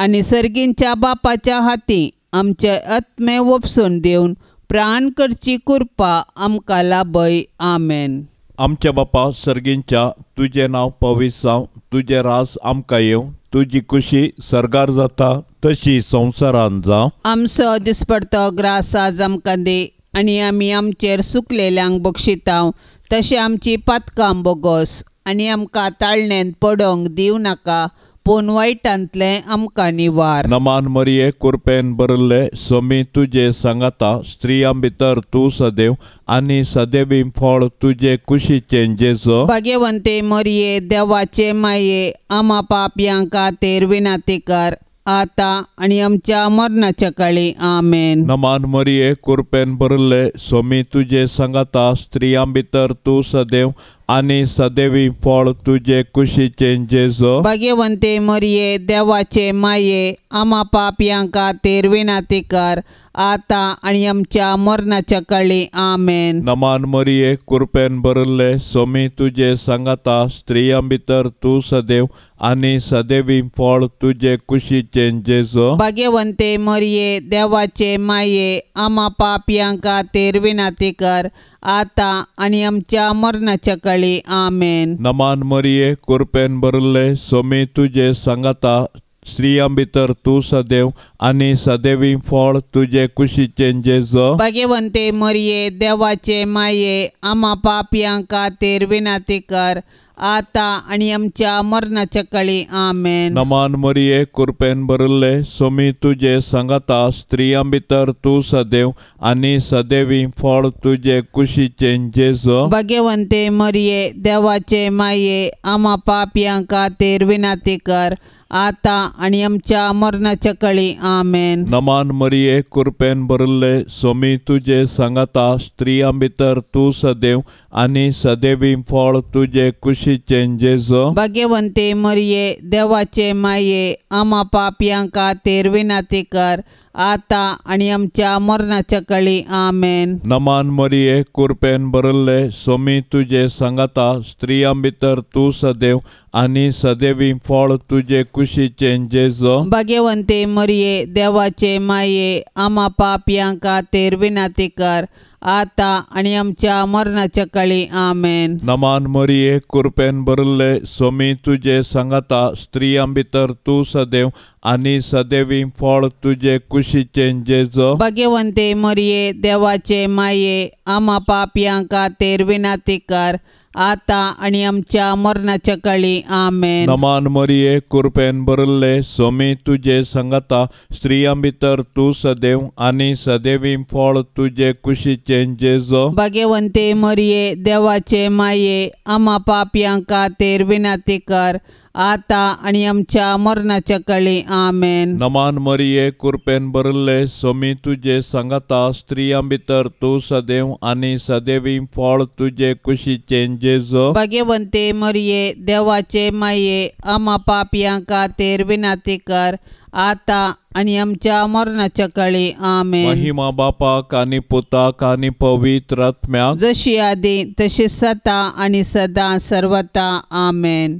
[SPEAKER 2] आनी सर्गींच्या बापाच्या हाती आमचे आत्मे वपसून दिवन प्राण करची कृपा आमकां लाभय आमेन.
[SPEAKER 1] आमच्या बापा सर्गींच्या तुजें नांव पवित्र जावं तुजें रास आमकां येवं तुजी खुशी सरगार जाता तशी संवसारांत जावं
[SPEAKER 2] आमचो दिसपडतो ग्रास आज आमकां दे आनी आमी आमचेर सुकलेल्यांक बक्षितांव तशें आमची पातकां बोगोस आनी आमकां ताळणेंत पडोवंक दिवं नाका पूण वायटांतलें आमकां निवार
[SPEAKER 1] नमान मरिये कुरपेन बरले सोमी तुजे सांगाता स्त्रियां भितर तूं सदैव आनी सदैवी फळ तुजे कुशीचें जेजो
[SPEAKER 2] भाग्यवंते मरिये देवाचे माये आमा पापयां खातीर विनाती कर आतां आनी आमच्या मरणाच्या काळी आमेन
[SPEAKER 1] नमान मरिये कुरपेन बरले सोमी तुजे सांगाता स्त्रियां भितर तूं सदैव आनी सदैवी फळ तुझे कुशीचे जेजो.
[SPEAKER 2] भाग्यवंते मरिये देवाचे माये आमा पापयां खातीर विनाती कर आतां आनी आमच्या मरणाच्या काळी. आमेन.
[SPEAKER 1] नमान मरिये कुरपेन बरले सोमी तुजे सांगाता स्त्रियां भितर तूं सदैव आनी सदैवी फळ तुजे कुशीचें जेजो.
[SPEAKER 2] भाग्यवंते मरिये देवाचे माये आमा पापयां खातीर विनाती कर आतां आनी आमच्या मरणाच्या काळी. आमेन.
[SPEAKER 1] नमान मरिये कुरपेन बरले सोमी तुजे सांगाता स्त्रियाँ भितर तू सदैव आनी सदैवी फळ तुजे कुशीचें जेजो
[SPEAKER 2] भाग्यवंते मरिये देवाचे माये आमा पापयां खातीर विनाती कर. आतां आनी आमच्या मरणाच्या काळी आमेन.
[SPEAKER 1] नमान मरिये कुरपेन बरले सोमी तुजे सांगाता स्त्रियाँ भितर तूं सदैव आनी सदैवी फळ तुजे कुशीचें जेजो
[SPEAKER 2] भगवंते मरिये देवाचे माये आमा पापयां खातीर विनाती कर. आतां आनी आमच्या मरणाच्या काळी आमेन
[SPEAKER 1] नमान मरिये कुरपेन बरले सोमी तुजे सांगाता स्त्रियां भितर तूं सदैव आनी सदैवी फळ तुजे कुशीचें जेजो
[SPEAKER 2] भाग्यवंते मरिये देवाचे माये आमा पापयां खातीर विनाती कर आतां आनी आमच्या मरणाच्या काळी. आमेन.
[SPEAKER 1] नमान मरिये कुरपेन बरले सोमी तुजे सांगाता स्त्रियां भितर तूं सदैव आनी सदैवी फळ तुजे कुशीचें जेजो
[SPEAKER 2] भाग्यवंते मरिये देवाचे माये आमा पापयां खातीर विनाती कर आतां आनी आमच्या मरणाच्या काळी. आमेन.
[SPEAKER 1] नमान मरिये कुरपेन बरले सोमी तुजे सांगाता स्त्रियां भितर तूं सदैव आनी सदैवी फळ तुजे कुशीचें जेजो.
[SPEAKER 2] भाग्यवंते मरिये देवाचे माये आमा पापयां खातीर विनाती कर आता आणि आमच्या मरणाच्या काळी. आमेन.
[SPEAKER 1] नमान मरिये कृपेन बरल्ले सोमी तुझे संगता स्त्रियां भितर तू सदैव आणि सदैवी फळ तुझे कुशीचे जेजो.
[SPEAKER 2] भाग्यवंते मरिये देवाचे माये आम्हा पापयांका तेर विनाती कर. आता आणि आमच्या मरणाच्या काळी. आमेन.
[SPEAKER 1] नमान मरिये कृपेन बरल्ले सोमी तुझे संगता स्त्रियां भितर तू सदैव आणि सदैवी फळ तुझे कुशीचे जेजो.
[SPEAKER 2] भाग्यवंते मरिये देवाचे माये आम्हा पापयांका तेर विनाती कर. आता आणि आमच्या मरणाच्या काळी. आमेन.
[SPEAKER 1] महिमा बापाक आणि पुताक आणि पवित्र आत्म्याक
[SPEAKER 2] जशी आधी तशी सता आणि सदा सर्वता आमेन.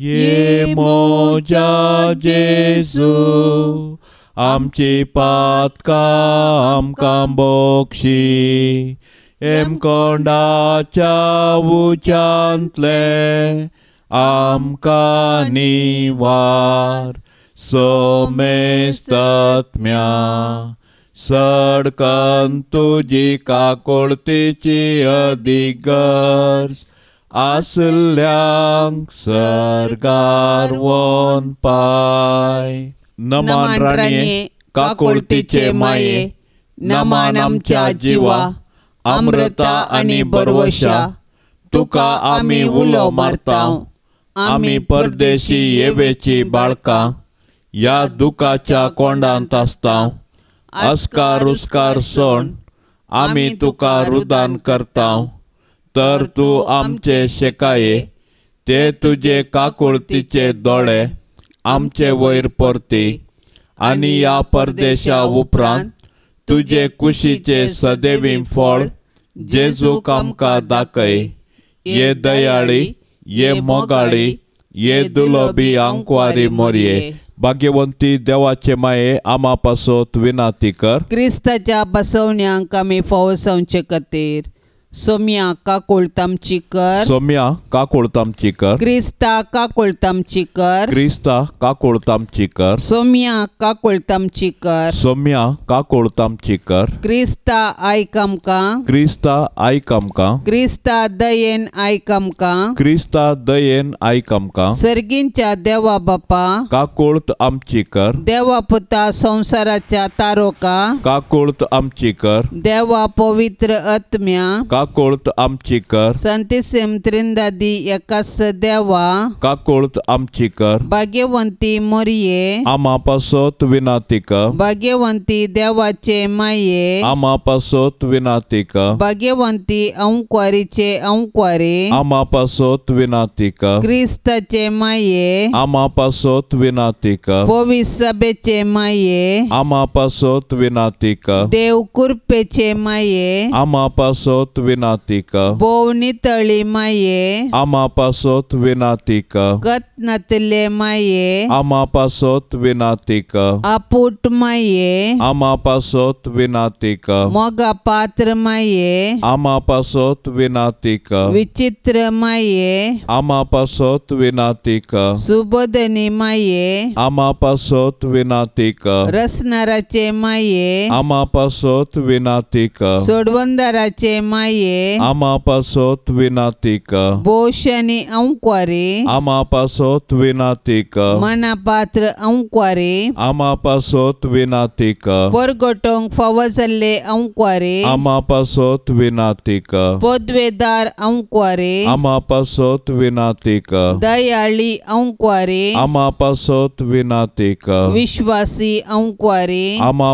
[SPEAKER 1] ये मोजा जेजू आमची पातका आमकां बोक्षी एम कोंडाच्या उच्यांतले आमकां निवार सोमेस्तत्म्या सडकन तुजी काकोळतेची अधिगर्स आसल्यांक सरगार वोन पाय. नमान राणे काकोळतीचे माये. नमान आमच्या जिवा. अमृता आणि बरवशा तुका आमी उलो मारताव. आमी परदेशी येवेची बाळकां. या दुखाच्या कोंडांत आसताव अस्कार उस्कार सोण. आमी तुका रुदान करताव. तर तूं आमचे शेकाये ते तुजे काकुळतीचे दोळे आमचे वयर परती. आनी या परदेशा उपरांत तुजे कुशीचे सदैवी फळ जेजूक आमकां दाखय. ये दयाळी ये मोगाळी ये दुलोबी आंकवारी मोरये. भाग्यवंती देवाचे माये आमा पासोत विनाती कर.
[SPEAKER 2] क्रिस्ताच्या बसवण्यांक आमी फावोसावचे खातीर. सोम्या काकोळतामची कर
[SPEAKER 1] सोम्या काकुळतामची कर
[SPEAKER 2] क्रिस्ता काकोळतामची कर
[SPEAKER 1] क्रिस्ता काकुळतामची कर
[SPEAKER 2] सोम्या काकोळतामची कर
[SPEAKER 1] सोम्या काकुळतामची कर
[SPEAKER 2] क्रिस्ता आयक आमकां
[SPEAKER 1] क्रिस्ता आयक आमकां
[SPEAKER 2] क्रिस्ता दयेन आयक आमकां
[SPEAKER 1] क्रिस्ता दयेन आयक आमकां
[SPEAKER 2] सर्गींच्या देवा बापा
[SPEAKER 1] काकुळत आमची कर
[SPEAKER 2] देवा पुता संसाराच्या तारोका?
[SPEAKER 1] काकुळत आमची कर
[SPEAKER 2] देवा पवित्र आत्म्या?
[SPEAKER 1] काकुळत आमची कर.
[SPEAKER 2] संतिसेम त्रिंदादी एकास देवा
[SPEAKER 1] काकुळत आमची कर.
[SPEAKER 2] भाग्यवंती मोरये.
[SPEAKER 1] आमा पासोत विनाती कर.
[SPEAKER 2] भाग्यवंती देवाचे माये.
[SPEAKER 1] आमा पासोत विनाती कर.
[SPEAKER 2] भाग्यवंती अंक्वारीचे अंक्वारी.
[SPEAKER 1] आमा पासोत विनाती कर.
[SPEAKER 2] क्रिस्ताचे माये.
[SPEAKER 1] आमा पासोत विनाती कर.
[SPEAKER 2] पोवीस सभेचे माये.
[SPEAKER 1] आमा पासोत विनाती कर.
[SPEAKER 2] देव कुरपेचे माये.
[SPEAKER 1] आमा पासोत विनाती कर
[SPEAKER 2] बोवनी तळी माये
[SPEAKER 1] आमा पासोत विनाती कर
[SPEAKER 2] कतनातले माये
[SPEAKER 1] आमा पासोत विनाती कर
[SPEAKER 2] आपूट माये
[SPEAKER 1] आमा पासोत विनाती कर
[SPEAKER 2] मोगा पात्र माये
[SPEAKER 1] आमा पासोत विनाती कर
[SPEAKER 2] विचित्र माये
[SPEAKER 1] आमा पासोत विनाती कर
[SPEAKER 2] सुबोधनी माये
[SPEAKER 1] आमा पासोत विनाती कर
[SPEAKER 2] रसनाराचे माये
[SPEAKER 1] आमा पासोत विनाती कर
[SPEAKER 2] सोडवंदाराचे माये
[SPEAKER 1] आमा पासोत विनाती कर
[SPEAKER 2] बोशनी अंक्वारी
[SPEAKER 1] आमा पासोत विनाती कर
[SPEAKER 2] मनापात्र अंक्वारी
[SPEAKER 1] आमा पासोत विनाती कर
[SPEAKER 2] परगटोंक फावो जाल्ले अंक्वारी
[SPEAKER 1] आमा पासोत विनाती कर
[SPEAKER 2] पदवेदार अंक्वारी
[SPEAKER 1] आमा पासोत विनाती कर
[SPEAKER 2] दयाळी अंक्वारी
[SPEAKER 1] आमा पासोत विनाती कर
[SPEAKER 2] विश्वासी अंक्वारी
[SPEAKER 1] आमा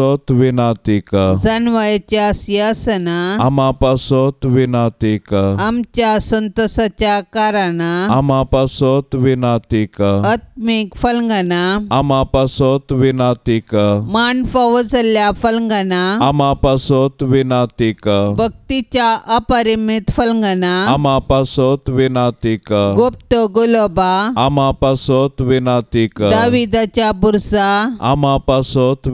[SPEAKER 1] पासोत विनाती कर
[SPEAKER 2] नीतीच्या आरशा
[SPEAKER 1] आमा पासोत विनाती कर
[SPEAKER 2] जानवायच्या सिंहासना.
[SPEAKER 1] आमा पासोत विनाती कर
[SPEAKER 2] आमच्या संतोषाच्या कारणा
[SPEAKER 1] आमा पासोत विनाती कर
[SPEAKER 2] आत्मिक फलंगना.
[SPEAKER 1] आमा पासोत विनाती कर
[SPEAKER 2] मान फावो जाल्ल्या फलंगना.
[SPEAKER 1] आमा पासोत विनाती कर
[SPEAKER 2] भक्तीच्या अपरिमित फलंगना.
[SPEAKER 1] आमा पासोत विनाती कर
[SPEAKER 2] गुप्त गुलोबा.
[SPEAKER 1] आमा पासोत विनाती कर
[SPEAKER 2] दाविदाच्या बुरसा.
[SPEAKER 1] आमा पासोत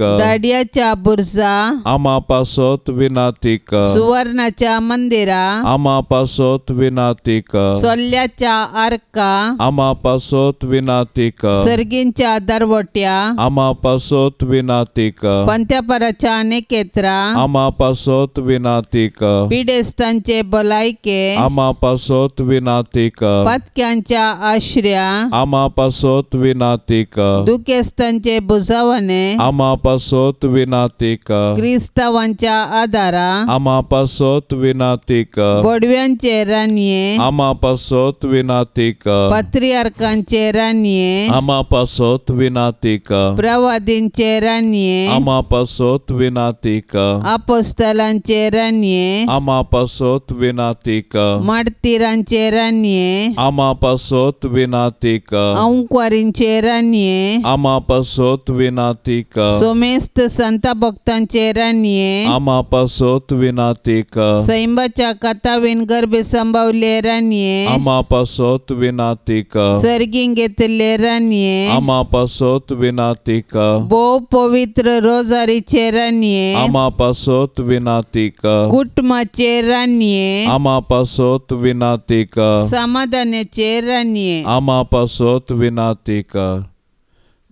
[SPEAKER 1] विनाती कर
[SPEAKER 2] दाडियाच्या बुरजा.
[SPEAKER 1] आमा पासत विनाती कर
[SPEAKER 2] सुवर्णाच्या मंदिरा.
[SPEAKER 1] आमा पासत विनाती कर
[SPEAKER 2] सोल्ल्याच्या आर्का.
[SPEAKER 1] आमा पासत विनाती कर
[SPEAKER 2] सर्गींच्या दरवट्या.
[SPEAKER 1] आमा पासत विनाती कर
[SPEAKER 2] पंत्यापराच्या नेकेत्रा
[SPEAKER 1] आमा पासत विनाती कर
[SPEAKER 2] पिडेस्तांचे बलायके.
[SPEAKER 1] आमा पासत विनाती कर
[SPEAKER 2] पतक्यांच्या आश्र्या.
[SPEAKER 1] आमा पासत विनाती कर
[SPEAKER 2] दुखेस्तांचे बुजावणे
[SPEAKER 1] आमा पासत विनाती कर
[SPEAKER 2] क्रिस्तावांच्या आदारा
[SPEAKER 1] आमा पासत विनाती कर
[SPEAKER 2] बोडव्यांचे रानये
[SPEAKER 1] आमा पासत विनाती कर
[SPEAKER 2] पत्रियार्कांचे रानये
[SPEAKER 1] आमा पासत विनाती कर
[SPEAKER 2] प्रवादींचे रानये
[SPEAKER 1] आमा पासत विनाती कर
[SPEAKER 2] अपोस्तलांचे रानये
[SPEAKER 1] आमा पासत विनाती कर
[SPEAKER 2] माडतीरांचे रानये
[SPEAKER 1] आमा पासत विनाती कर
[SPEAKER 2] औंकवारींचे रानये
[SPEAKER 1] आमा पासत विनाती कर
[SPEAKER 2] सोमेस्त संत भक्तांचे रानये
[SPEAKER 1] आमा पासत विनाती कर
[SPEAKER 2] सैंबाच्या कथावीन गर्भे संभावले रानये
[SPEAKER 1] आमा पासत विनाती कर
[SPEAKER 2] सर्गीं घेतले रानये
[SPEAKER 1] आमा पासत विनाती कर
[SPEAKER 2] भोव पवित्र रोजारीचे रानये
[SPEAKER 1] आमा पासत विनाती कर
[SPEAKER 2] कुटुंबाचे रानये
[SPEAKER 1] आमा पासत विनाती कर
[SPEAKER 2] समाधानाचे रानये
[SPEAKER 1] आमा पासत विनाती कर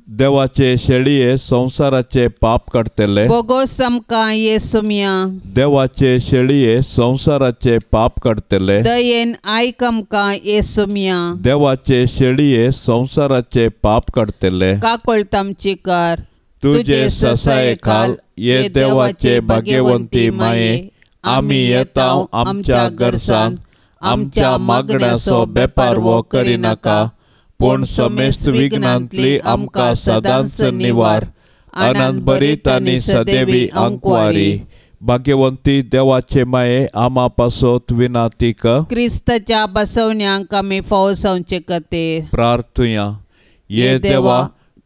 [SPEAKER 1] देवाचे शेळये संसाराचे पाप काडतले
[SPEAKER 2] बोगो समका येसुमिया
[SPEAKER 1] देवाचे शेळये संसाराचे पाप काडतले
[SPEAKER 2] दयेन आयकमका येसुमिया
[SPEAKER 1] देवाचे शेळये संसाराचे पाप काडतले
[SPEAKER 2] काकोळतामची कर
[SPEAKER 1] तुझे ससाये खाल ये देवाचे भाग्यवंती माये आम्ही येताव आमच्या गरसान आमच्या मागण्याचो बेपार वो करिनाका पूण समेस्त विघ्नांतली आमकां सदांच निवार. आनंद बरीत आनी सदेवी अंकवारी. भाग्यवंती देवाचे माये आमा पासत विनाती कर
[SPEAKER 2] क्रिस्ताच्या बसवण्यांक आमी फावसावचे खातीर
[SPEAKER 1] प्रार्थुया. ये देवा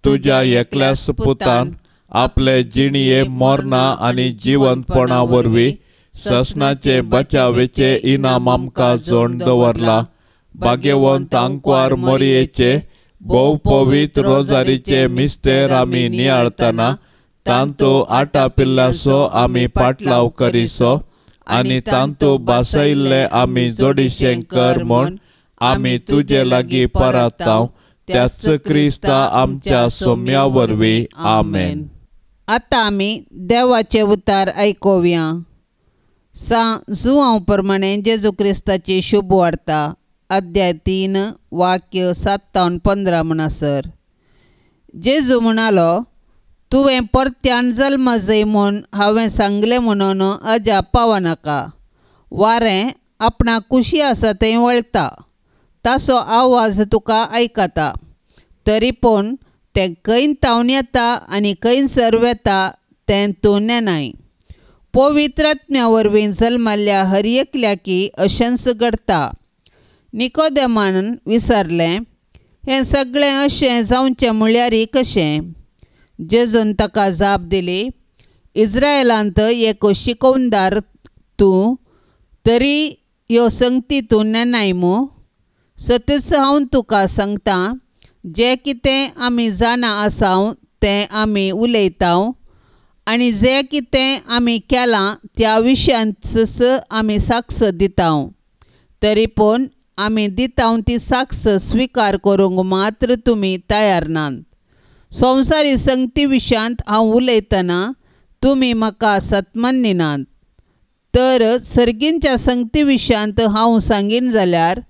[SPEAKER 1] तुझ्या एकल्यास पुतान आपले जिणये मोरणा आनी जिवंतपणा वरवीं ससनाचे बचावेचे इनाम आमकां जोड दवरला. भाग्यवंत अंकवार मोरयेचे भोव पवित्र रोजारीचे मिस्तेर आमी नियाळतना तांतू आटा पिल्लासो आमी पाटलाव करिसो आनी तांतू बासयल्ले आमी जोडिशें कर म्हूण आमी तुजे लागीं परताव त्याच क्रिस्ता आमच्या सोम्या वरवीं आमेन.
[SPEAKER 2] आतां आमी देवाचे उतार आयकोवया सा जुआंव प्रमाणे जेजू क्रिस्ताची शुभ वार्ता. अध्याय तीन वाक्य सात्तावन पंदरा म्हणसर जेजू म्हणालो तुवें परत्यान जल्म जय म्हूण हांवें सांगलें म्हणून अजाप पावनाका वारें आपणाक कुशी आसा थंय वळता. ताचो आवाज तुका आयकता तरी पूण तें खंय तावन येता आनी खंय सर्व येता तें तूं नेनाय पवित्रत्म्या वरवीं जल्मल्ल्या हर एकल्याकी अशंस घडता. निकोदेमान विचारलें हें सगळें अशें जावचें म्हळ्यार कशें जेजून ताका जाप दिली इस्रायलांत एक शिकोवनदार तूं? तरी ह्यो संगती तूं नेनाय मू? सतीच हांव तुका सांगतां जें कितें आमी जाणा आसाव तें आमी उलयतां आनी जें कितें आमी केलां त्या विशयांच आमी साक्ष दितां तरी पूण आमी दिताव ती साक्ष स्विकार करूंक मात्र तुमी तयार नात. संवसारी संगती विशयांत हांव उलयतना तुमी म्हाका सतमन्निनात तर सर्गींच्या संगती विशयांत हांव सांगीन जाल्यार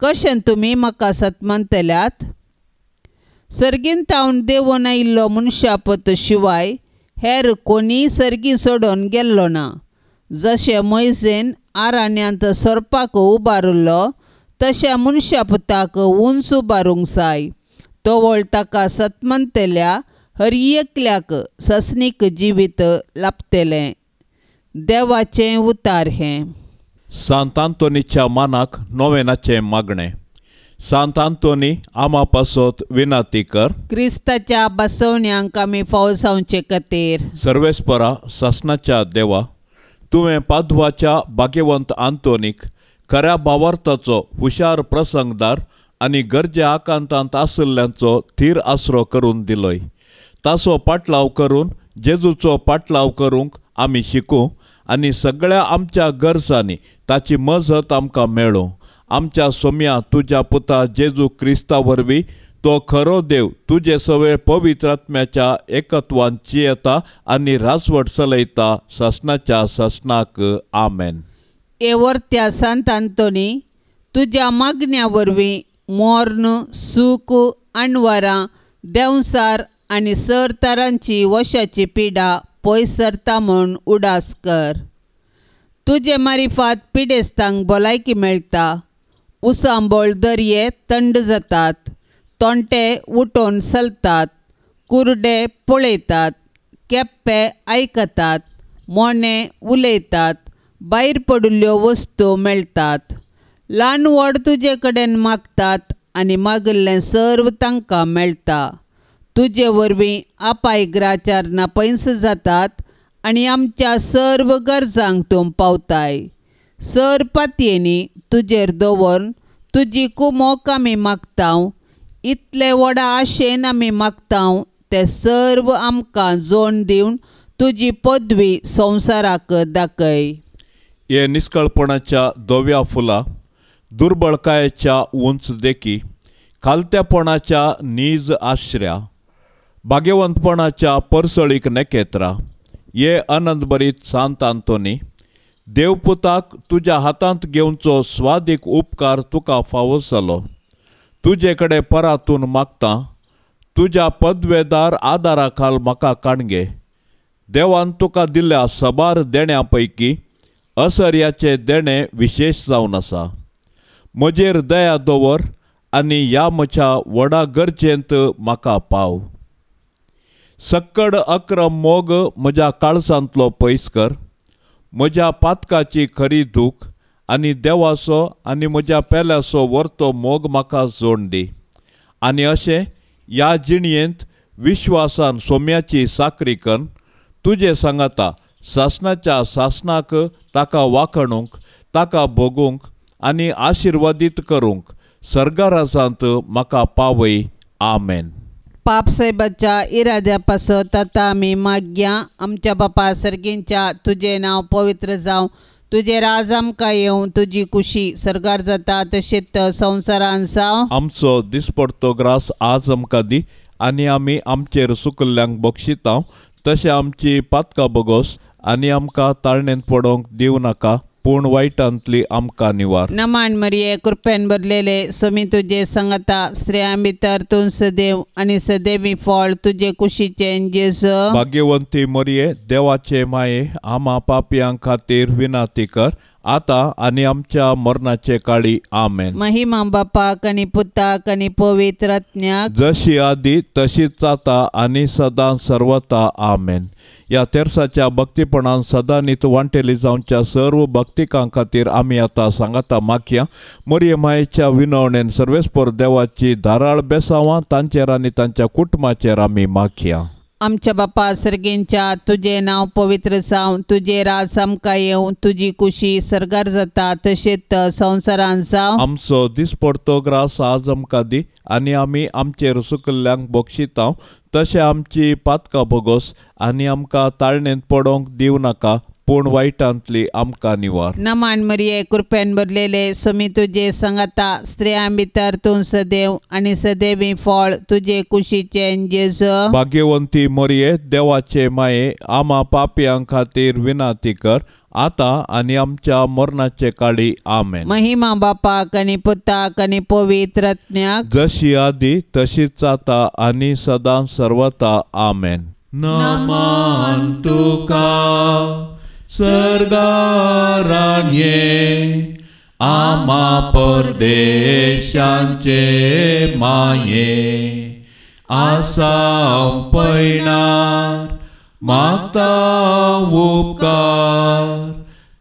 [SPEAKER 2] कशें तुमी म्हाका सतमनतल्यात सर्गीन तावन देवून आयिल्लो मनशापत शिवाय हेर कोणीय सर्गी सोडून गेल्लो ना. जशें मैसेन आराण्यांत सोरपाक उबारिल्लो तशा मनशापुताक उंच जाय तोवळ ताका सतमनतल्या हर एकल्याक ससनीक जिवीत लाभतलें देवाचें उतार हें.
[SPEAKER 1] सांत आंतोनीच्या मानाक नोवेनाचें मागणें. सांत आंतोनी आमा पासत विनाती कर.
[SPEAKER 2] क्रिस्ताच्या बसवण्यांक आमी फावसावचे खातीर
[SPEAKER 1] सर्वेस्परा ससनाच्या देवा तुवें पाद्वाच्या भाग्यवंत आंतोनीक खऱ्या भावार्थाचो हुशार प्रसंगदार आनी गरजे आकांतांत आशिल्ल्यांचो थीर आसरो करून दिलोय. ताचो पाटलाव करून जेजूचो पाटलाव करूंक आमी शिकूं आनी सगळ्या आमच्या गरजांनी ताची मजत आमकां मेळूं. आमच्या सोम्या तुज्या पुता जेजू क्रिस्ता वरवीं तो खरो देव तुजे सवय पवित्रात्म्याच्या एकत्वान येता आनी राजवट चलयता ससनाच्या ससनाक आमेन.
[SPEAKER 2] एवर्त्या सांत आंतोनी तुज्या मागण्या वरवीं मोर्न सूख आणवारां देंवसार आनी सर सरतारांची वशाची पिडा पयस सरता म्हूण उडास कर. तुजे मारिफात पिडेस्तांक भलायकी मेळटा उसांबोळ दर्ये थंड जातात. तोंटे उठोवन चलतात कुर्डे पळयतात केप्पे आयकतात मोने उलयतात भायर पडिल्ल्यो वस्तू मेळटात ल्हान व्हड तुजे कडेन मागतात आनी मागिल्लें सर्व तांकां मेळटा तुजे वरवीं आपायग्राचारना पयस जातात आनी आमच्या सर्व गरजांक तूं पावताय. सर पातयेनी तुजेर दवरून तुजी कुमोक आमी मागतांव इतले व्हडा आशेन आमी मागतांव ते सर्व आमकां जोड दिवन तुजी पदवी संवसाराक दाखय.
[SPEAKER 1] हे निष्कळपणाच्या धव्या फुलां दुर्बळकायेच्या उंच देखी खालत्यापणाच्या नीज आश्र्या भाग्यवंतपणाच्या परसळीक नखेत्रा ये आनंदभरीत सांत आंतोनी देवपुताक तुज्या हातांत घेवचो स्वादीक उपकार तुका फावो जालो तुजे कडेन परातून मागता तुज्या पदवेदार आदारा खाल म्हाका काणगे. देवान तुका दिल्ल्या सबार देण्या पैकी असर्याचे देणे विशेश जावन आसा म्हजेर दया दवर आनी ह्या म्हज्या व्हडा गरजेंत म्हाका पाव. सक्कड अक्रम मोग म्हज्या काळसांतलो पयस कर म्हज्या पातकाची खरी दूख आनी देवाचो आनी म्हज्या पेल्याचो व्हरतो मोग म्हाका जोड दी आनी अशें ह्या जिणयेंत विश्वासान सोम्याची साकरी कन तुजें सांगाता सासणाच्या सासणाक ताका वाखणूंक ताका भोगूंक आनी आशिर्वादीत करूंक. सर्गाराजांत म्हाका पावय आमेन.
[SPEAKER 2] पाप साहेबाच्या इराद्या पासत आतां आमी मागया. आमच्या बापा सर्गींच्या तुजें नांव पवित्र जावं. तुजें राज आमकां येवं तुजी कुशी सरकार जाता तशेंच संवसारान जावं.
[SPEAKER 1] आमचो दिसपडतो ग्रास आज आमकां दी आनी आमी आमचेर सुकल्ल्यांक बक्षिता तशें आमची पातकां बगोस आनी आमकां ताळणेंत पडोवंक दिवं नाका पूण वायटांतली आमकां निवार.
[SPEAKER 2] नमान मरिये कृपेन भरलेले सोमी तुजे सांगाता स्त्रियां भितर तूं सदैव आनी सदैवी फळ तुजे कुशीचे जेस
[SPEAKER 1] भाग्यवंती मरये देवाचे माये आमा पापयां खातीर विनाती कर आतां आनी आमच्या मरणाचे काळी आमेन.
[SPEAKER 2] महिमा बापाक आनी पुताक आनी पवित्र
[SPEAKER 1] जशी आदी तशीच आता आनी सदां सर्वता आमेन. ह्या तेर्साच्या भक्तीपणान सदां नीत वांटेली जावच्या सर्व भक्तिकां खातीर आमी आतां सांगाता मागया मरिये मायेच्या विनवणेन सर्वेस्पर देवाची धाराळ बेसांवां तांचेर आनी तांच्या कुटुंबाचेर आमी मागया
[SPEAKER 2] आमच्या बापा सर्गेंच्या तुझे नाव पवित्र जावं तुझे राज आमकां येवं तुजी कुशी सरगार जाता तशेंच संवसारान जावं.
[SPEAKER 1] आमचो दिसपडतो ग्रास आज आमकां दी आनी आमी आमचे सुकल्ल्यांक बक्षितांव तशें आमची पातकां भोगोस आनी आमकां ताळणेंत पडोवंक दिवं नाका. पूण वायटांतली आमकां निवार.
[SPEAKER 2] नमान मरिये कृपेन भरलेले समी तुजे सांगाता स्त्रियां भितर तूं सदैव आनी सदैवी फळ तुजे कुशीचे जेस
[SPEAKER 1] भाग्यवंती मरये देवाचे माये आमा पापयां खातीर विनाती कर. आतां आनी आमच्या मरणाचे काळी आमेन.
[SPEAKER 2] महिमा बापाक आनी पुताक आनी पवित्र
[SPEAKER 1] जशी आदी तशीच आता आनी सदां सर्वता आमेन. नमान तुका. सर्गारान ये आमा परदेशांचे माये आसाम पैणार मागता उपकार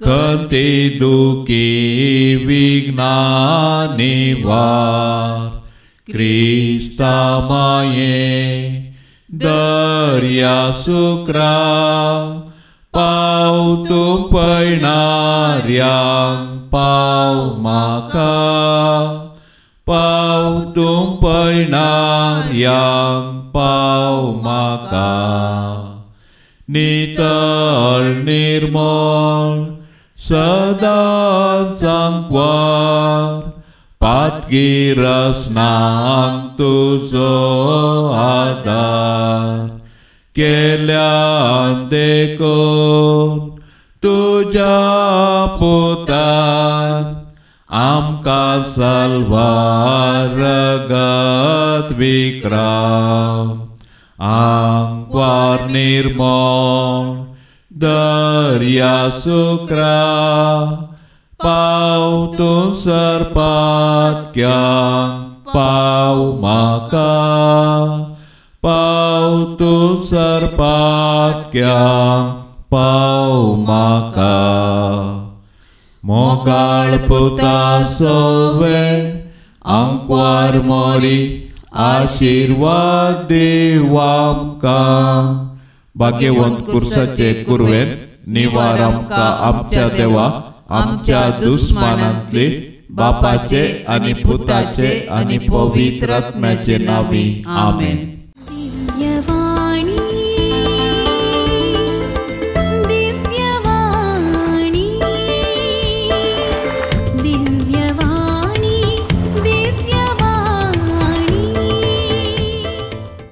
[SPEAKER 1] खंती दुखी विघ्नानी वार क्रिस्ता माये दर्या सुक्रा पाव तू पैणाऱ्यांक पाव म्हाका पाव तू पैणाऱ्यांक पाव म्हाका नितळ निर्मळ सदा सांकवार पातकी रसनांक तुजो आदार केल्यान देखून तुज्या पोतान आमकां सल्वार रगत विक्राम आंकवार निर्मळ दर्या सुक्रा पाव तूं सरपातक्यांक पाव म्हाका पाव तूं सरपातक्यांक पाव म्हाका मोगाळ पुता सोवे आंकवार मोरी आशीर्वाद देव आमकां भाग्यवंत कुर्साचे कुरवेन निवार आमकां आमच्या देवा आमच्या दुस्मानांतले बापाचे आनी पुताचे आनी पवित्र आत्म्याचे नावी. आमेन.